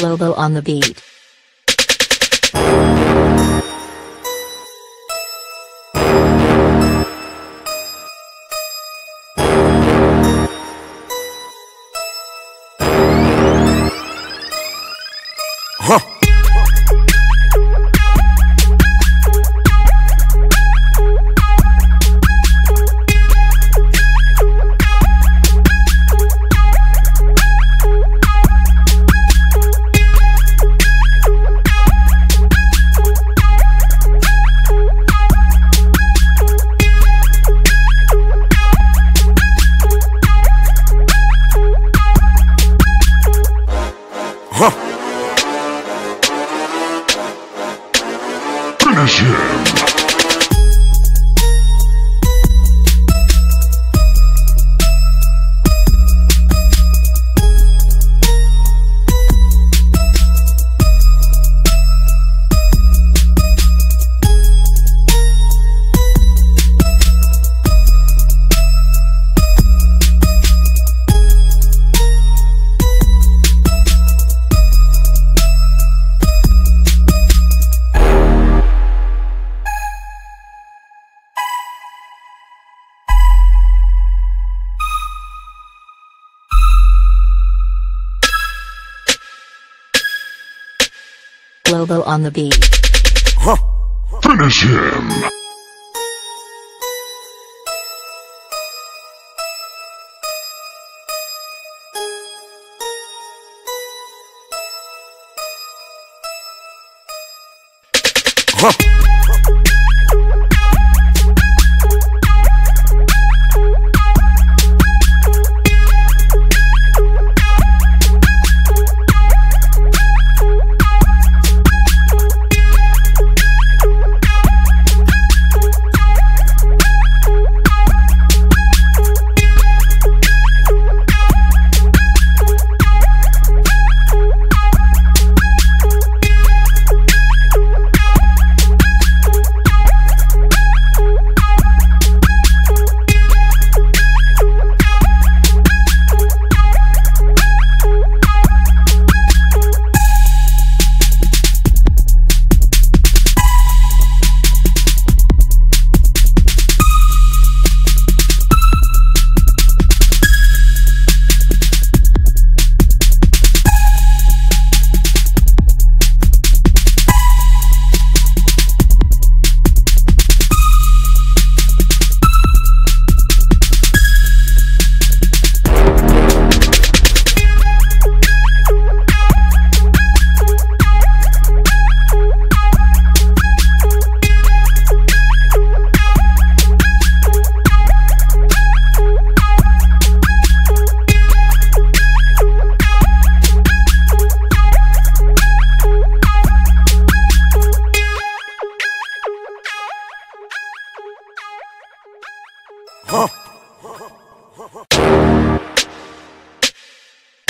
Lobo on the beat. Finish him! Lobo on the beat. Finish him!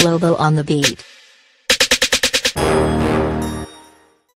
Lobo on the beat.